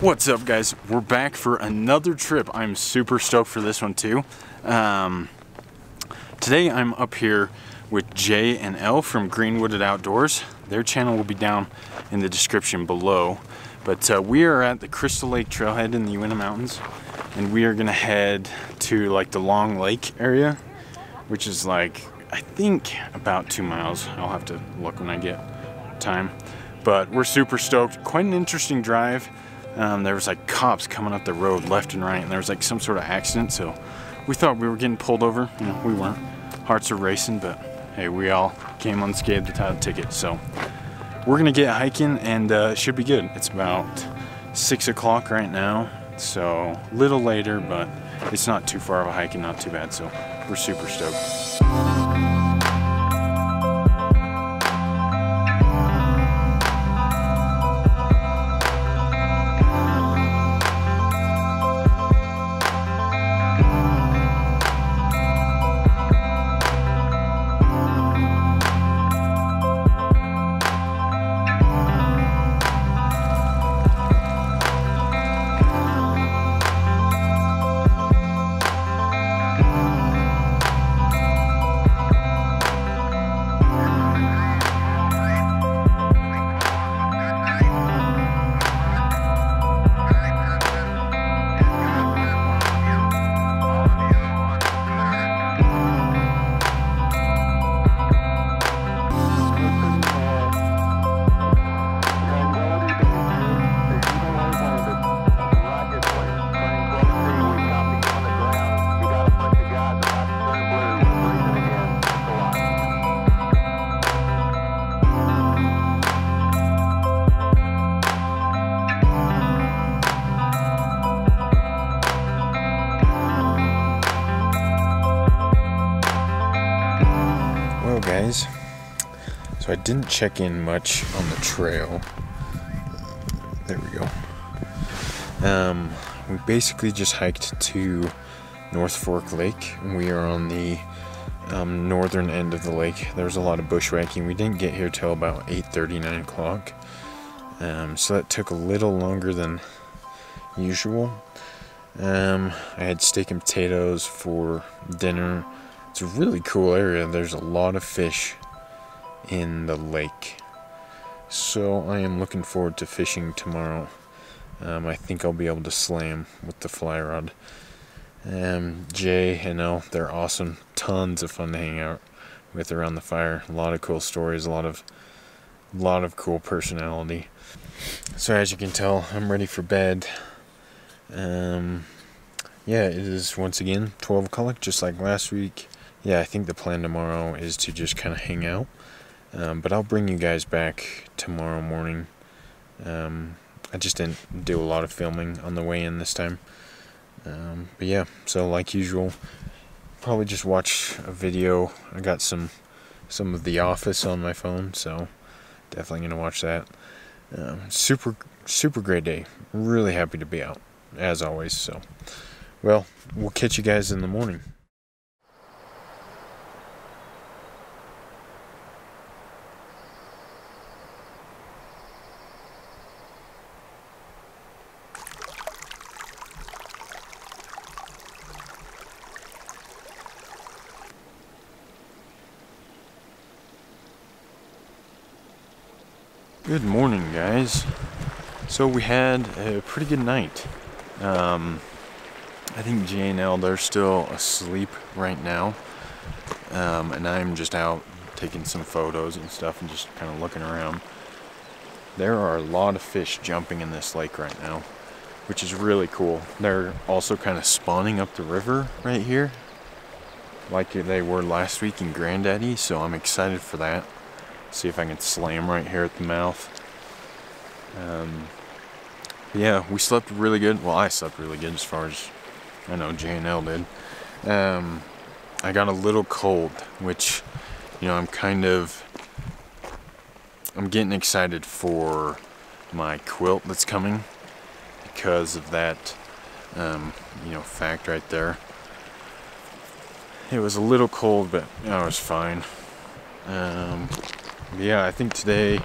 What's up guys? We're back for another trip. I'm super stoked for this one too. Um, today I'm up here with Jay and Elle from Green Wooded Outdoors. Their channel will be down in the description below. But uh, we are at the Crystal Lake Trailhead in the Uinta Mountains and we are gonna head to like the Long Lake area, which is like, I think about two miles. I'll have to look when I get time. But we're super stoked. Quite an interesting drive um, there was like cops coming up the road left and right and there was like some sort of accident so we thought we were getting pulled over. You know we weren't. Hearts are racing but hey we all came unscathed without a ticket so we're gonna get hiking and uh, should be good. It's about six o'clock right now so a little later but it's not too far of a hike and not too bad so we're super stoked guys. So I didn't check in much on the trail. There we go. Um, we basically just hiked to North Fork Lake. We are on the um, northern end of the lake. There's a lot of bushwhacking. We didn't get here till about 8:30, 9 o'clock. Um, so that took a little longer than usual. Um, I had steak and potatoes for dinner it's a really cool area. There's a lot of fish in the lake. So I am looking forward to fishing tomorrow. Um, I think I'll be able to slam with the fly rod. Um, Jay and Elle, they're awesome. Tons of fun to hang out with around the fire. A lot of cool stories, a lot of, lot of cool personality. So as you can tell, I'm ready for bed. Um, yeah, it is once again 12 o'clock, just like last week yeah, I think the plan tomorrow is to just kind of hang out. Um, but I'll bring you guys back tomorrow morning. Um, I just didn't do a lot of filming on the way in this time. Um, but yeah, so like usual, probably just watch a video. I got some some of The Office on my phone, so definitely gonna watch that. Um, super super great day. Really happy to be out as always. So, well, we'll catch you guys in the morning. Good morning, guys. So we had a pretty good night. Um, I think Jay and Elle, they're still asleep right now. Um, and I'm just out taking some photos and stuff and just kind of looking around. There are a lot of fish jumping in this lake right now, which is really cool. They're also kind of spawning up the river right here, like they were last week in Granddaddy. so I'm excited for that. See if I can slam right here at the mouth. Um, yeah, we slept really good. Well, I slept really good as far as I know J and L did. Um, I got a little cold, which, you know, I'm kind of, I'm getting excited for my quilt that's coming because of that, um, you know, fact right there. It was a little cold, but I was fine. Um, yeah, I think today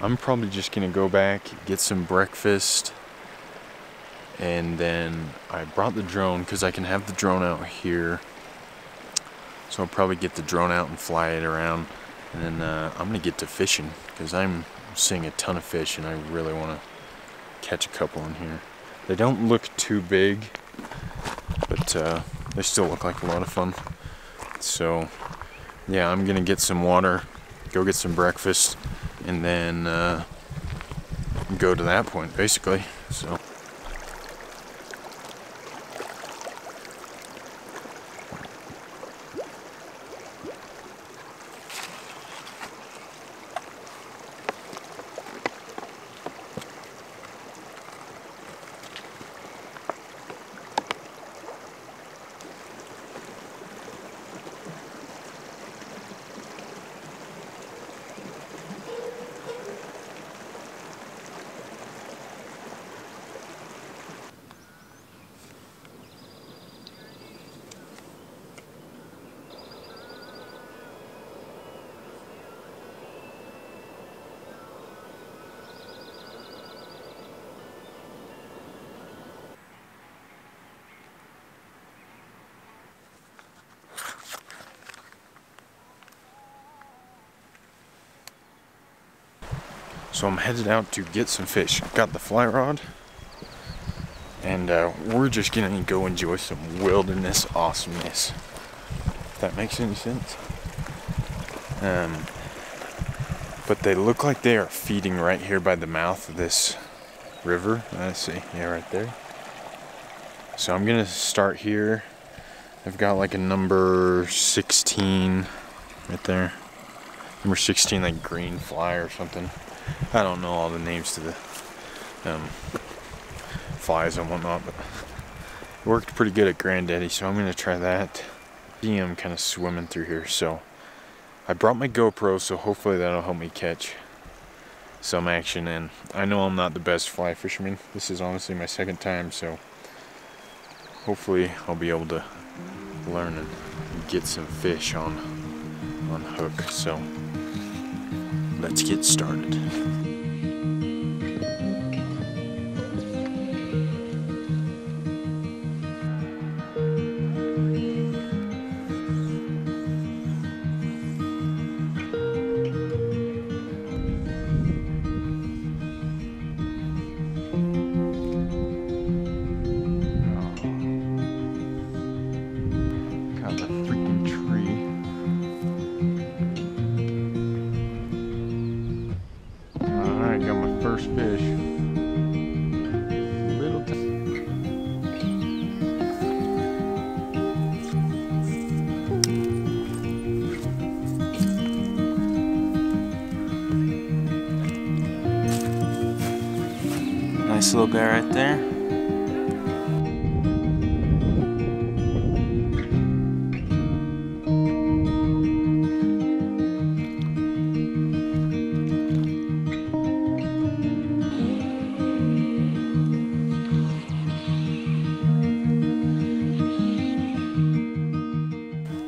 I'm probably just gonna go back, get some breakfast, and then I brought the drone because I can have the drone out here. So I'll probably get the drone out and fly it around and then uh, I'm gonna get to fishing because I'm seeing a ton of fish and I really want to catch a couple in here. They don't look too big but uh, they still look like a lot of fun. So yeah I'm gonna get some water go get some breakfast and then uh, go to that point basically so So I'm headed out to get some fish. Got the fly rod. And uh, we're just gonna go enjoy some wilderness awesomeness. If that makes any sense. Um, but they look like they are feeding right here by the mouth of this river. Let's see, yeah, right there. So I'm gonna start here. I've got like a number 16 right there. Number 16, like green fly or something. I don't know all the names to the um, flies and whatnot, but it worked pretty good at Granddaddy, so I'm gonna try that. See him kind of swimming through here, so I brought my GoPro, so hopefully that'll help me catch some action. And I know I'm not the best fly fisherman. This is honestly my second time, so hopefully I'll be able to learn and get some fish on on hook. So let's get started. Little guy right there.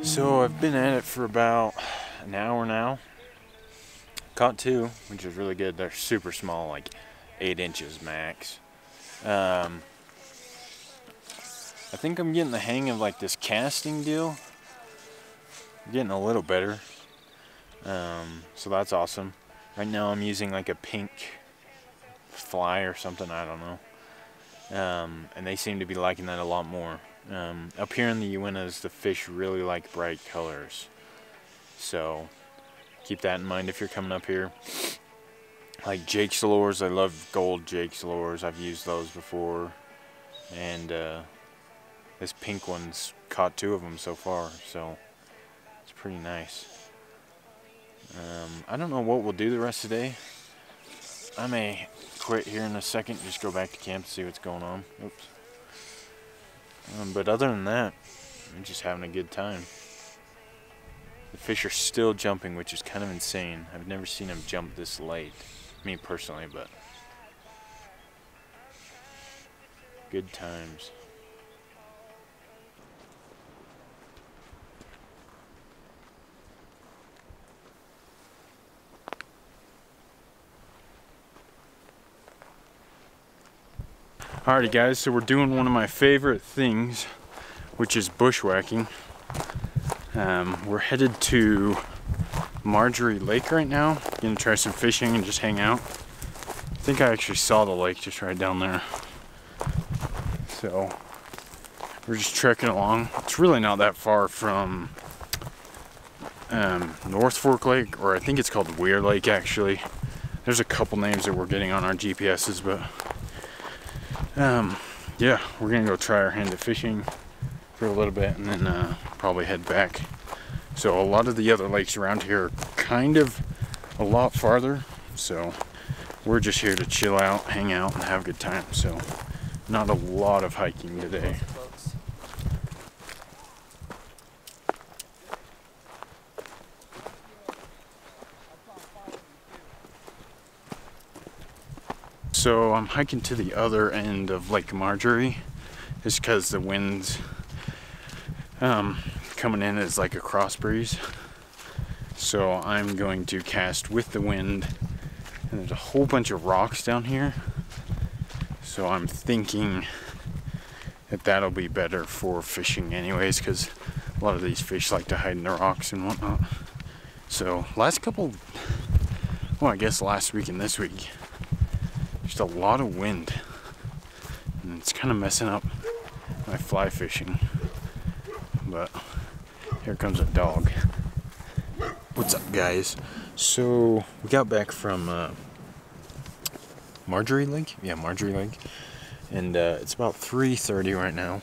So I've been at it for about an hour now. Caught two, which is really good. They're super small, like eight inches max. Um, I think I'm getting the hang of like this casting deal. getting a little better. Um, so that's awesome. Right now I'm using like a pink fly or something, I don't know. Um, and they seem to be liking that a lot more. Um, up here in the Uintas, the fish really like bright colors. So keep that in mind if you're coming up here. Like Jake's lures, I love gold Jake's lures. I've used those before. And uh, this pink one's caught two of them so far, so it's pretty nice. Um, I don't know what we'll do the rest of the day. I may quit here in a second, just go back to camp to see what's going on. Oops. Um, but other than that, I'm just having a good time. The fish are still jumping, which is kind of insane. I've never seen them jump this late. Me personally, but good times. Alrighty guys, so we're doing one of my favorite things, which is bushwhacking. Um, we're headed to Marjorie Lake right now. Gonna try some fishing and just hang out. I think I actually saw the lake just right down there. So we're just trekking along. It's really not that far from um, North Fork Lake, or I think it's called Weir Lake actually. There's a couple names that we're getting on our GPSs, but um, yeah, we're gonna go try our hand at fishing for a little bit and then uh, probably head back. So a lot of the other lakes around here are kind of a lot farther. So we're just here to chill out, hang out, and have a good time. So not a lot of hiking today. So I'm hiking to the other end of Lake Marjorie just because the wind's um, coming in as like a cross breeze. So I'm going to cast with the wind and there's a whole bunch of rocks down here. So I'm thinking that that'll be better for fishing anyways because a lot of these fish like to hide in the rocks and whatnot. So last couple, well I guess last week and this week, just a lot of wind. And it's kind of messing up my fly fishing. But here comes a dog. What's up, guys? So we got back from uh, Marjorie Lake. Yeah, Marjorie Lake, and uh, it's about 3:30 right now.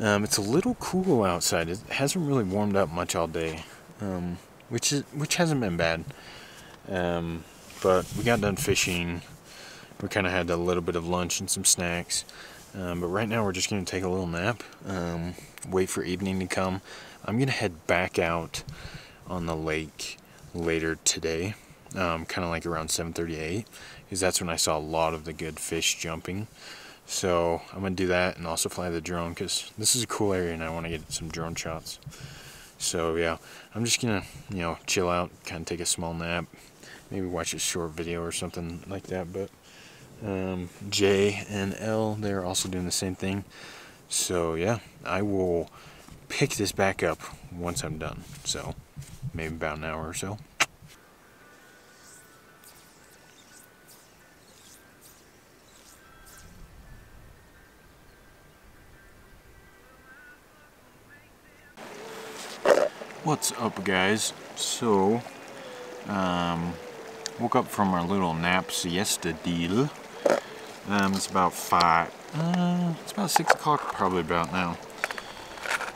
Um, it's a little cool outside. It hasn't really warmed up much all day, um, which is which hasn't been bad. Um, but we got done fishing we kind of had a little bit of lunch and some snacks. Um, but right now we're just going to take a little nap, um, wait for evening to come. I'm going to head back out on the lake later today, um, kind of like around 7.38, because that's when I saw a lot of the good fish jumping. So I'm going to do that and also fly the drone, because this is a cool area and I want to get some drone shots. So yeah, I'm just going to, you know, chill out, kind of take a small nap, maybe watch a short video or something like that, but um, J and L they're also doing the same thing. So yeah I will pick this back up once I'm done. So maybe about an hour or so. What's up guys? So, um, woke up from our little nap siesta deal um, it's about five. Uh, it's about six o'clock, probably about now.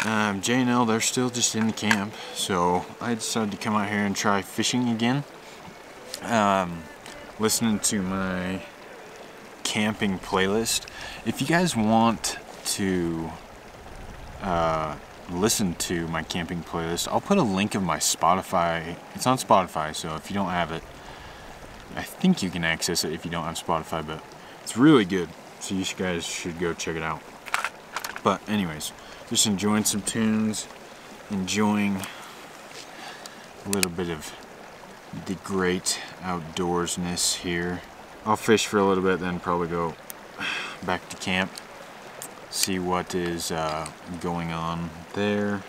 Um, J and L, they're still just in the camp, so I decided to come out here and try fishing again. Um, listening to my camping playlist. If you guys want to uh, listen to my camping playlist, I'll put a link of my Spotify. It's on Spotify, so if you don't have it, I think you can access it if you don't have Spotify, but it's really good, so you guys should go check it out. But anyways, just enjoying some tunes, enjoying a little bit of the great outdoorsness here. I'll fish for a little bit, then probably go back to camp, see what is uh, going on there,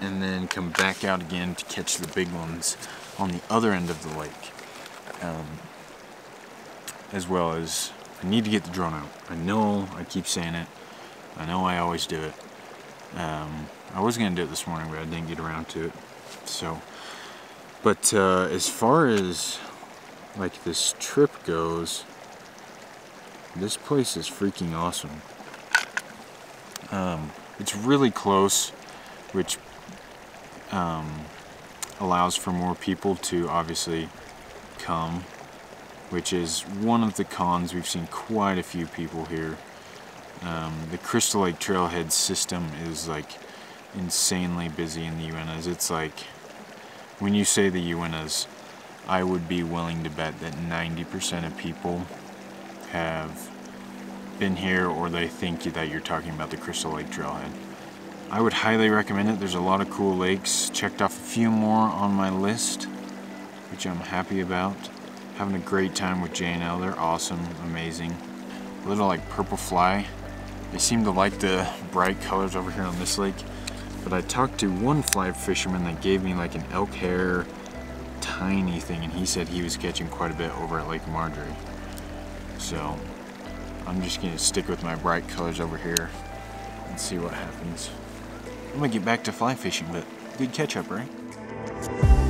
and then come back out again to catch the big ones on the other end of the lake. Um, as well as I need to get the drone out. I know I keep saying it. I know I always do it. Um, I was going to do it this morning, but I didn't get around to it. So, but uh, as far as like this trip goes, this place is freaking awesome. Um, it's really close, which um, allows for more people to obviously come which is one of the cons. We've seen quite a few people here. Um, the Crystal Lake Trailhead system is like insanely busy in the Uintas. It's like, when you say the Uintas, I would be willing to bet that 90% of people have been here or they think that you're talking about the Crystal Lake Trailhead. I would highly recommend it. There's a lot of cool lakes. Checked off a few more on my list, which I'm happy about having a great time with J&L. They're awesome, amazing. A little like purple fly. They seem to like the bright colors over here on this lake. But I talked to one fly fisherman that gave me like an elk hair tiny thing and he said he was catching quite a bit over at Lake Marjorie. So I'm just gonna stick with my bright colors over here and see what happens. I'm gonna get back to fly fishing, but good catch up, right?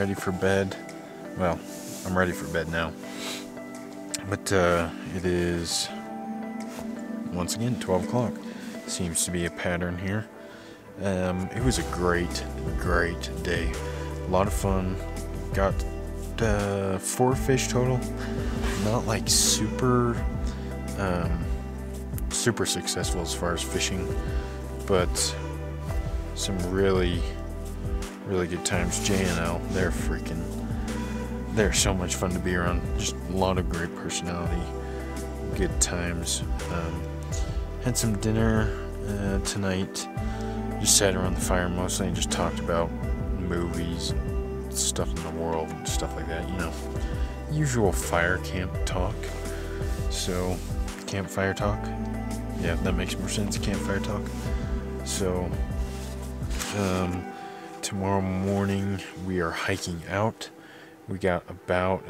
Ready for bed. Well, I'm ready for bed now. But, uh, it is, once again, 12 o'clock. Seems to be a pattern here. Um, it was a great, great day. A lot of fun. Got, uh, four fish total. Not like super, um, super successful as far as fishing, but some really, really good times. J and L, they're freaking, they're so much fun to be around. Just a lot of great personality, good times. Um, had some dinner uh, tonight. Just sat around the fire mostly and just talked about movies stuff in the world stuff like that. You know, usual fire camp talk. So, campfire talk yeah, that makes more sense. Campfire talk. So, um, tomorrow morning we are hiking out. We got about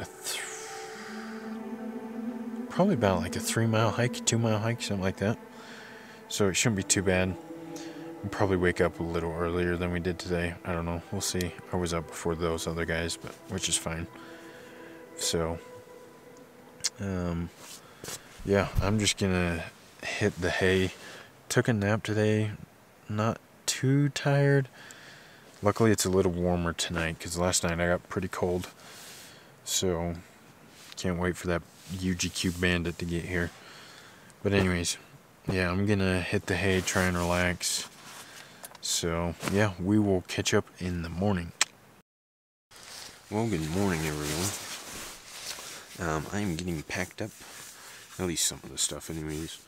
probably about like a three mile hike, two mile hike, something like that. So it shouldn't be too bad. We'll probably wake up a little earlier than we did today. I don't know. We'll see. I was up before those other guys, but which is fine. So, um, yeah, I'm just gonna hit the hay. Took a nap today. Not too tired. Luckily, it's a little warmer tonight because last night I got pretty cold. So, can't wait for that UGQ bandit to get here. But, anyways, yeah, I'm gonna hit the hay, try and relax. So, yeah, we will catch up in the morning. Well, good morning, everyone. Um, I am getting packed up. At least some of the stuff, anyways.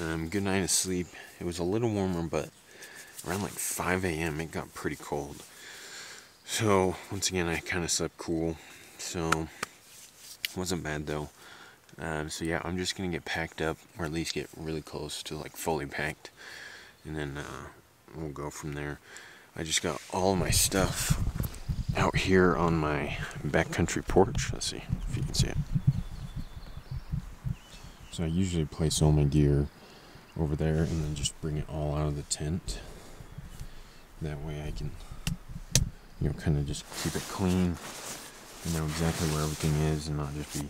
Um, good night of sleep. It was a little warmer, but around like 5 a.m. it got pretty cold. So, once again, I kind of slept cool. So, wasn't bad though. Um, so yeah, I'm just gonna get packed up, or at least get really close to like fully packed, and then uh, we'll go from there. I just got all my stuff out here on my backcountry porch. Let's see if you can see it. So I usually place all my gear over there and then just bring it all out of the tent. That way I can, you know, kind of just keep it clean and know exactly where everything is and not just be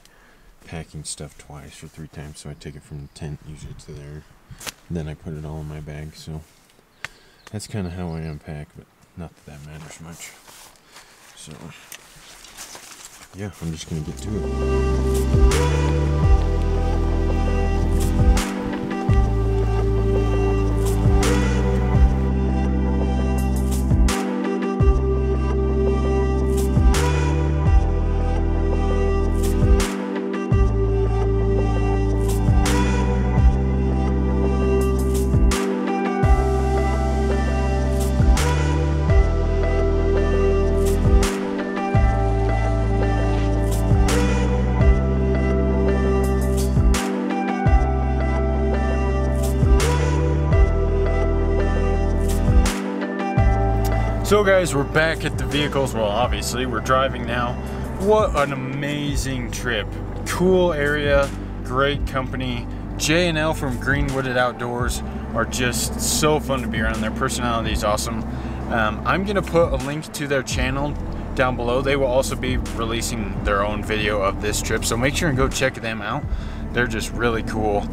packing stuff twice or three times. So I take it from the tent usually to there. Then I put it all in my bag. So that's kind of how I unpack, but not that that matters much. So yeah, I'm just gonna get to it. So guys, we're back at the vehicles. Well, obviously, we're driving now. What an amazing trip. Cool area, great company. J and L from Green Wooded Outdoors are just so fun to be around. Their personality is awesome. Um, I'm gonna put a link to their channel down below. They will also be releasing their own video of this trip, so make sure and go check them out. They're just really cool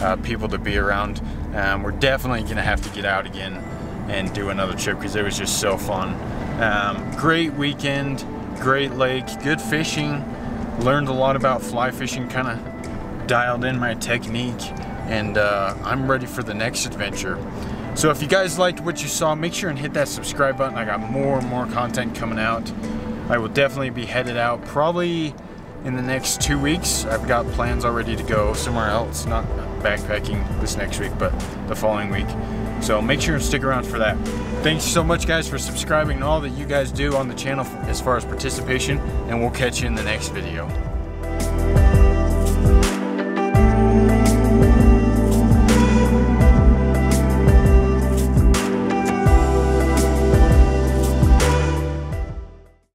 uh, people to be around. Um, we're definitely gonna have to get out again and do another trip because it was just so fun. Um, great weekend, great lake, good fishing. Learned a lot about fly fishing, kind of dialed in my technique, and uh, I'm ready for the next adventure. So if you guys liked what you saw, make sure and hit that subscribe button. I got more and more content coming out. I will definitely be headed out probably in the next two weeks. I've got plans already to go somewhere else, not backpacking this next week, but the following week. So make sure and stick around for that. Thanks so much guys for subscribing and all that you guys do on the channel as far as participation and we'll catch you in the next video.